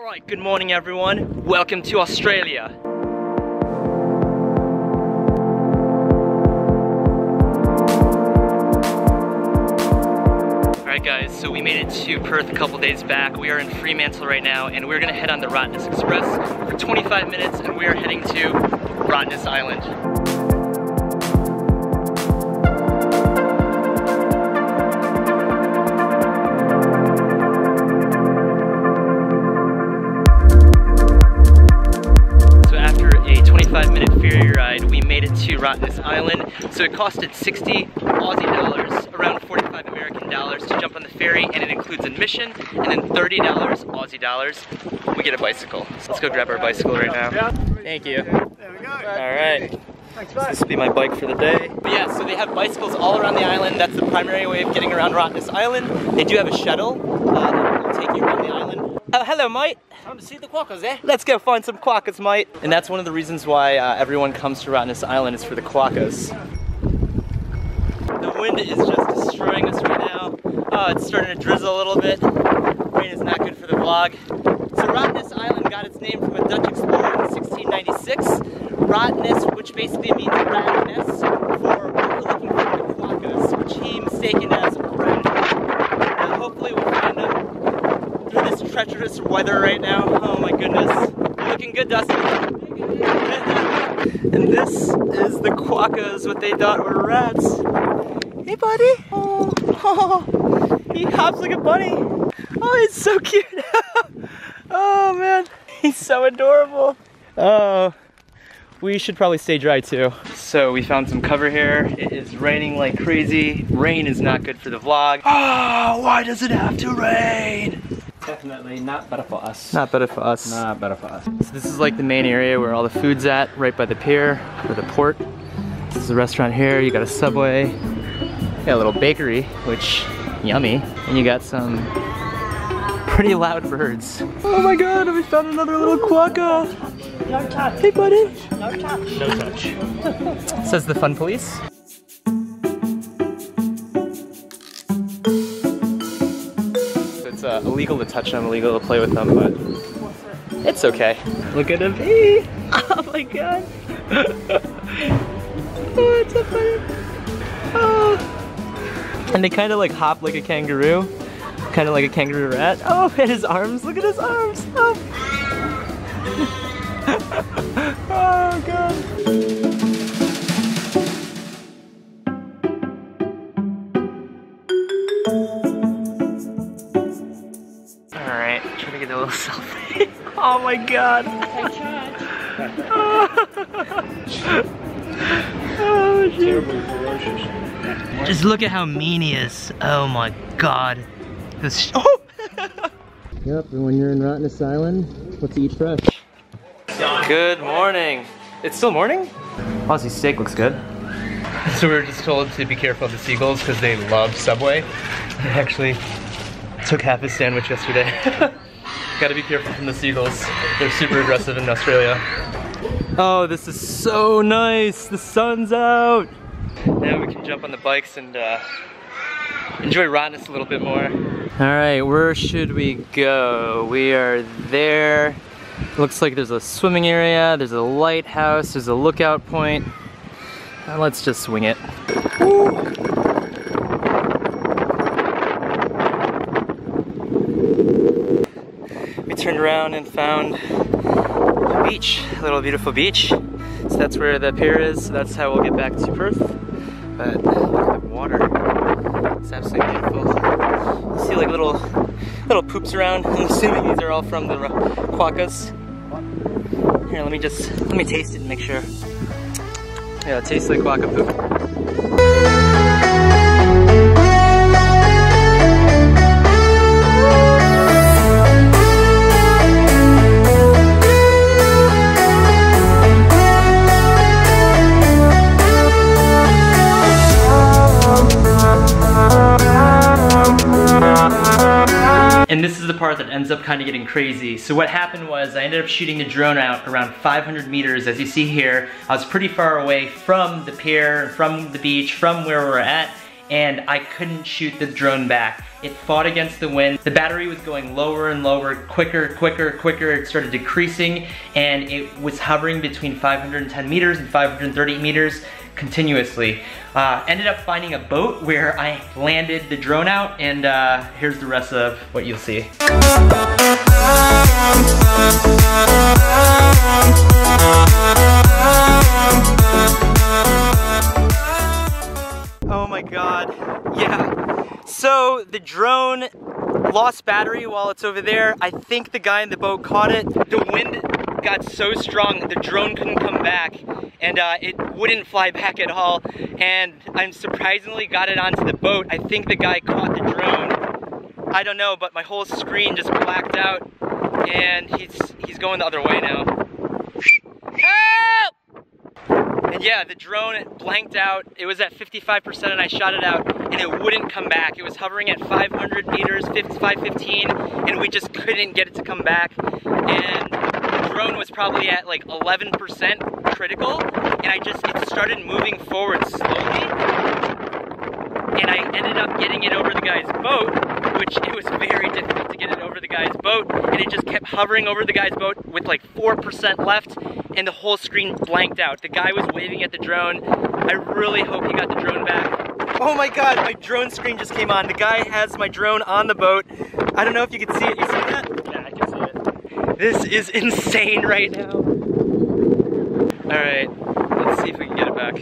Alright, good morning everyone. Welcome to Australia. Alright guys, so we made it to Perth a couple days back. We are in Fremantle right now and we're gonna head on the Rottnest Express for 25 minutes and we are heading to Rottnest Island. Rottnest Island. So it costed 60 Aussie dollars, around 45 American dollars to jump on the ferry and it includes admission and then $30 Aussie dollars, we get a bicycle. So let's go grab our bicycle right now. Thank you. There we go. All right. Thanks, So this will be my bike for the day. But yeah, so they have bicycles all around the island. That's the primary way of getting around Rottnest Island. They do have a shuttle uh, that will take you around the island. Hello, mate. Time to see the quokkas, eh? Let's go find some quokkas, mate. And that's one of the reasons why uh, everyone comes to Rottnest Island is for the quokkas. The wind is just destroying us right now. Oh, it's starting to drizzle a little bit. Rain is not good for the vlog. So Rottnest Island got its name from a Dutch explorer in 1696. Rottnest, which basically means rat nest, for we were looking for the quokkas, which he mistaken as rat. Now hopefully we'll find them through this weather right now. Oh my goodness. Looking good, Dustin. and this is the quokkas, what they thought were rats. Hey, buddy. Oh, oh, he hops like a bunny. Oh, he's so cute. oh, man. He's so adorable. Oh, we should probably stay dry too. So we found some cover here. It is raining like crazy. Rain is not good for the vlog. Oh, why does it have to rain? Definitely not better for us. Not better for us. Not better for us. So this is like the main area where all the food's at, right by the pier or the port. This is a restaurant here. You got a Subway. You got a little bakery, which yummy. And you got some pretty loud birds. Oh my god, we found another little quokka. No touch. Hey buddy. No touch. No touch. Says the fun police. Uh, illegal to touch them, illegal to play with them, but it's okay. Look at him. Oh my god. oh, it's so funny. Oh. And they kind of like hop like a kangaroo. Kind of like a kangaroo rat. Oh, and his arms. Look at his arms. Oh my god. oh, shit. Just look at how mean he is. Oh my god. This oh! yep, and when you're in Rottnest Island, let's eat fresh. Good morning. It's still morning? Aussie steak looks good. So we were just told to be careful of the seagulls because they love Subway. I actually took half his sandwich yesterday. Gotta be careful from the seagulls. They're super aggressive in Australia. Oh, this is so nice. The sun's out. Now we can jump on the bikes and uh, enjoy Rottnest a little bit more. All right, where should we go? We are there. Looks like there's a swimming area, there's a lighthouse, there's a lookout point. Uh, let's just swing it. Turned around and found a beach, a little beautiful beach. So that's where the pier is, so that's how we'll get back to Perth. But look at the water. It's absolutely beautiful. You see like little little poops around. I'm assuming these are all from the quokkas. Here, let me just let me taste it and make sure. Yeah, it tastes like quokka poop. And this is the part that ends up kind of getting crazy. So what happened was I ended up shooting the drone out around 500 meters. As you see here, I was pretty far away from the pier, from the beach, from where we're at. and I couldn't shoot the drone back. It fought against the wind. The battery was going lower and lower, quicker, quicker, quicker. It started decreasing and it was hovering between 510 meters and 530 meters continuously. Uh, ended up finding a boat where I landed the drone out and uh, here's the rest of what you'll see. Oh my god, yeah. So the drone lost battery while it's over there. I think the guy in the boat caught it. The wind got so strong the drone couldn't come back and uh, it wouldn't fly back at all. And I'm surprisingly got it onto the boat. I think the guy caught the drone. I don't know, but my whole screen just blacked out and he's he's going the other way now. Help! And yeah, the drone blanked out. It was at 55% and I shot it out and it wouldn't come back. It was hovering at 500 meters, 515, and we just couldn't get it to come back. And was probably at like 11% critical and I just, it started moving forward slowly and I ended up getting it over the guy's boat, which it was very difficult to get it over the guy's boat, and it just kept hovering over the guy's boat with like 4% left, and the whole screen blanked out. The guy was waving at the drone. I really hope he got the drone back. Oh my god, my drone screen just came on. The guy has my drone on the boat. I don't know if you can see it. You see that? Yeah, I can see it. This is insane right now. All right, let's see if we can get it back.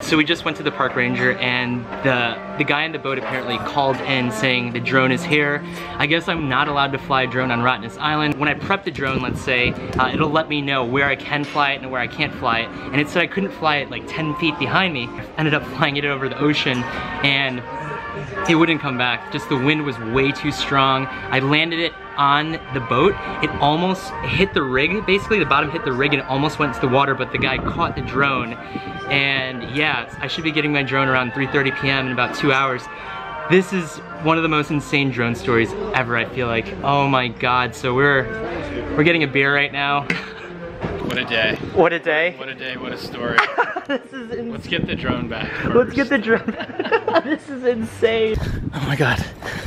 So we just went to the park ranger and the, the guy in the boat apparently called in saying the drone is here. I guess I'm not allowed to fly a drone on Rottnest Island. When I prep the drone, let's say, uh, it'll let me know where I can fly it and where I can't fly it. And it said I couldn't fly it like 10 feet behind me. I ended up flying it over the ocean and it wouldn't come back. Just the wind was way too strong. I landed it on the boat. It almost hit the rig, basically the bottom hit the rig and almost went to the water, but the guy caught the drone. And yeah, I should be getting my drone around 3.30 p.m. in about two hours. This is one of the most insane drone stories ever, I feel like. Oh my God, so we're, we're getting a beer right now. What a day. What a day. What a day, what a story. this is insane. Let's get the drone back. Let's get the drone. back. this is insane. Oh my god.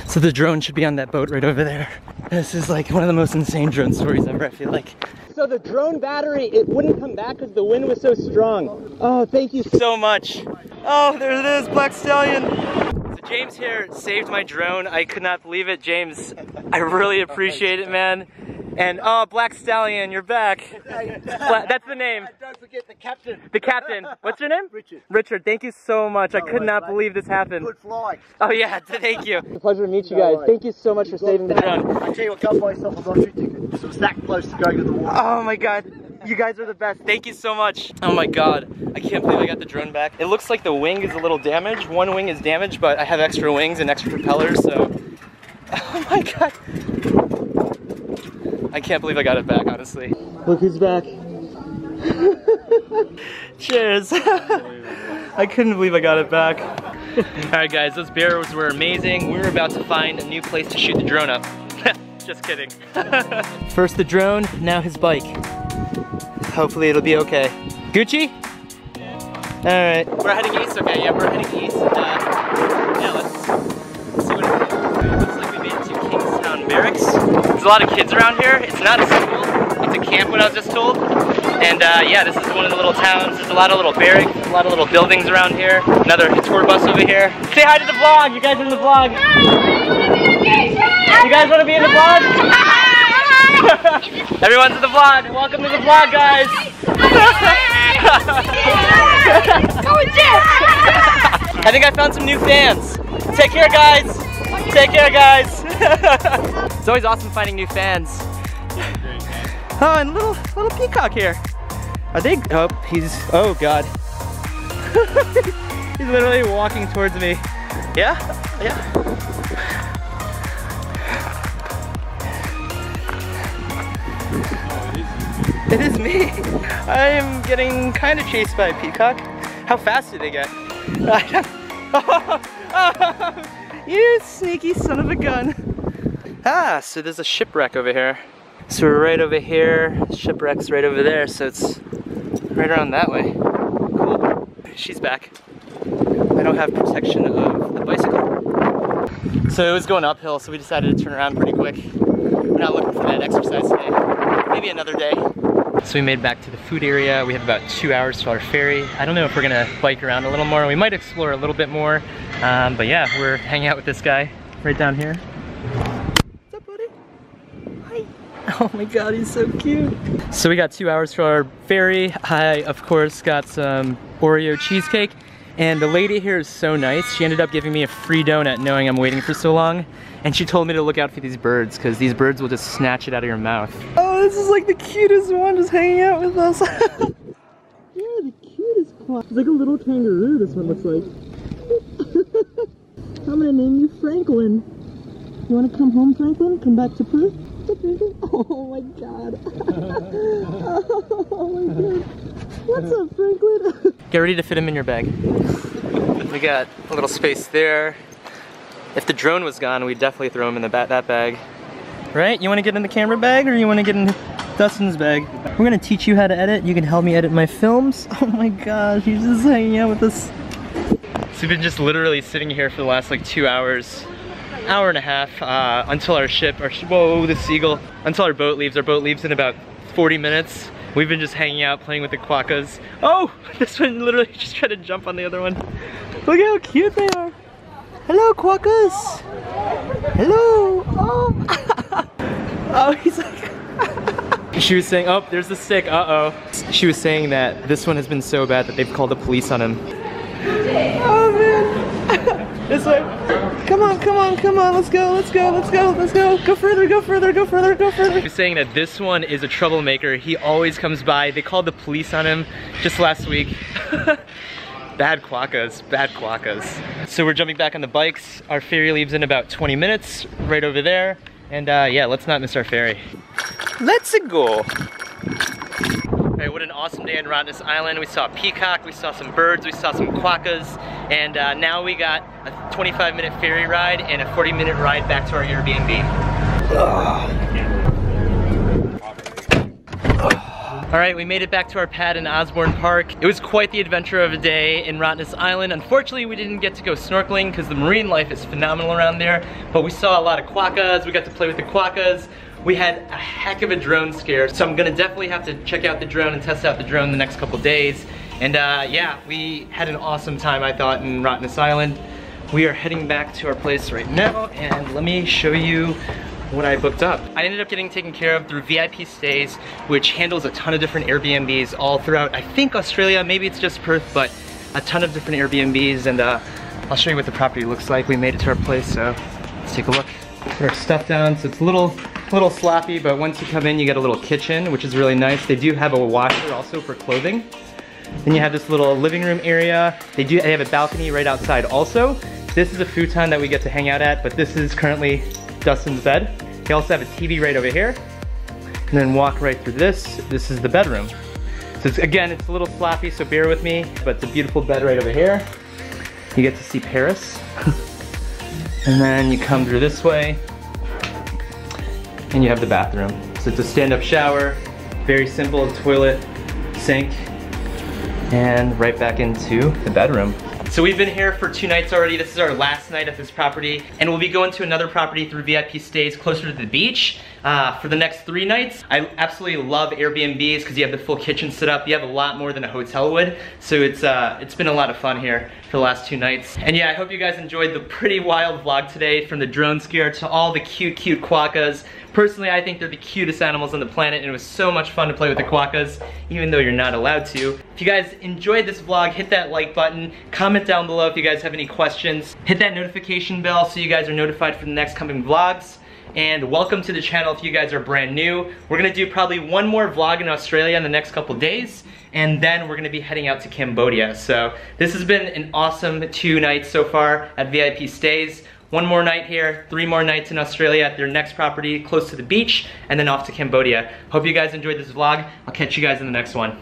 So the drone should be on that boat right over there. This is like one of the most insane drone stories ever, I feel like. So the drone battery, it wouldn't come back because the wind was so strong. Oh, thank you so much. Oh, there it is, Black Stallion. So James here saved my drone. I could not believe it, James. I really appreciate it, man. And oh, Black Stallion, you're back. Bla- that's the name. Don't forget the captain. The captain. What's your name? Richard. Richard, thank you so much. I could worries, not mate. believe this happened. Good fly. Oh yeah, thank you. It's a pleasure to meet you No guys. worries. Thank you so much for saving the drone. I tell you what, go buy yourself a lottery ticket. was that close to going to the water. Oh my god. You guys are the best. Thank you so much. Oh my god. I can't believe I got the drone back. It looks like the wing is a little damaged. One wing is damaged, but I have extra wings and extra propellers, so. Oh my god. I can't believe I got it back, honestly. Look who's back. Cheers. I couldn't believe I got it back. Alright guys, those beers were amazing. We're about to find a new place to shoot the drone up. Just kidding. First the drone, now his bike. Hopefully it'll be okay. Gucci? Yeah. Alright. We're heading east, okay, yeah, we're heading east. And, uh, yeah, let's, see what. It looks like we made it to Kingstown Barracks. There's a lot of kids around here. It's not a school, it's a camp, what I was just told. And uh, yeah, this is one of the little towns. There's a lot of little barracks, a lot of little buildings around here. Another tour bus over here. Say hi to the vlog. You guys in the vlog. You guys want to be in the vlog? Everyone's in the vlog. Welcome to the vlog, guys. I think I found some new fans. Take care, guys. Take care, guys. It's always awesome finding new fans. Oh, and little little peacock here. Are they? Oh, he's. Oh God. he's literally walking towards me. Yeah, yeah. It is me. I am getting kind of chased by a peacock. How fast did they get? you sneaky son of a gun. Ah, so there's a shipwreck over here. So we're right over here, shipwreck's right over there, so it's right around that way. Cool. She's back. I don't have protection of the bicycle. So it was going uphill, so we decided to turn around pretty quick. We're not looking for that exercise today. Maybe another day. So we made back to the food area. We have about two hours to our ferry. I don't know if we're gonna bike around a little more. We might explore a little bit more. Um, but yeah, we're hanging out with this guy right down here. What's up, buddy? Hi. Oh my god, he's so cute. So we got two hours for our ferry. I, of course, got some Oreo cheesecake. And the lady here is so nice. She ended up giving me a free donut knowing I'm waiting for so long. And she told me to look out for these birds because these birds will just snatch it out of your mouth. Oh, this is like the cutest one just hanging out with us. yeah, the cutest one. It's like a little kangaroo, this one looks like. I'm gonna name you Franklin. You wanna come home, Franklin? Come back to Perth? What's up, Franklin? Oh my god. oh my god. What's up, Franklin? Get ready to fit him in your bag. We got a little space there. If the drone was gone, we'd definitely throw him in the ba that bag. Right? You wanna get in the camera bag or you wanna get in Dustin's bag? We're gonna teach you how to edit. You can help me edit my films. Oh my gosh, he's just hanging out with us. So we've been just literally sitting here for the last like two hours, hour and a half, uh, until our ship, our sh whoa, the seagull, until our boat leaves. Our boat leaves in about 40 minutes. We've been just hanging out, playing with the quokkas. Oh, this one literally just tried to jump on the other one. Look how cute they are. Hello, quokkas. Hello. Oh. Oh, he's like. she was saying, oh, there's the stick. Uh oh. She was saying that this one has been so bad that they've called the police on him. Oh man. this way. Come on, come on, come on. Let's go, let's go, let's go, let's go. Go further, go further, go further, go further. He's saying that this one is a troublemaker. He always comes by. They called the police on him just last week. bad quokkas, bad quokkas. So we're jumping back on the bikes. Our ferry leaves in about 20 minutes, right over there. And uh, yeah, let's not miss our ferry. Let's go. Hey, what an awesome day in Rottnest Island. We saw a peacock, we saw some birds, we saw some quokkas, and uh, now we got a 25 minute ferry ride and a 40 minute ride back to our Airbnb. All right, we made it back to our pad in Osborne Park. It was quite the adventure of a day in Rottnest Island. Unfortunately, we didn't get to go snorkeling because the marine life is phenomenal around there, but we saw a lot of quokkas. We got to play with the quokkas. We had a heck of a drone scare, so I'm gonna definitely have to check out the drone and test out the drone the next couple days. And uh, yeah, we had an awesome time, I thought, in Rottnest Island. We are heading back to our place right now, and let me show you what I booked up. I ended up getting taken care of through VIP Stays, which handles a ton of different Airbnbs all throughout, I think Australia, maybe it's just Perth, but a ton of different Airbnbs, and uh, I'll show you what the property looks like. We made it to our place, so let's take a look. Put our stuff down, so it's a little, little sloppy, but once you come in, you get a little kitchen, which is really nice. They do have a washer also for clothing. Then you have this little living room area. They do they have a balcony right outside also. This is a futon that we get to hang out at, but this is currently Dustin's bed. You also have a TV right over here. And then walk right through this. This is the bedroom. So it's, again, it's a little sloppy, so bear with me, but it's a beautiful bed right over here. You get to see Paris. and then you come through this way, and you have the bathroom. So it's a stand-up shower, very simple toilet, sink, and right back into the bedroom. So we've been here for two nights already. This is our last night at this property. And we'll be going to another property through VIP stays closer to the beach uh, for the next three nights. I absolutely love Airbnbs because you have the full kitchen set up. You have a lot more than a hotel would. So it's, uh, it's been a lot of fun here for the last two nights. And yeah, I hope you guys enjoyed the pretty wild vlog today from the drone scare to all the cute, cute quokkas. Personally, I think they're the cutest animals on the planet and it was so much fun to play with the quokkas, even though you're not allowed to. If you guys enjoyed this vlog, hit that like button, comment down below if you guys have any questions, hit that notification bell so you guys are notified for the next coming vlogs and welcome to the channel if you guys are brand new. We're gonna do probably one more vlog in Australia in the next couple days, and then we're gonna be heading out to Cambodia. So this has been an awesome two nights so far at VIP Stays. One more night here, three more nights in Australia at their next property close to the beach, and then off to Cambodia. Hope you guys enjoyed this vlog. I'll catch you guys in the next one.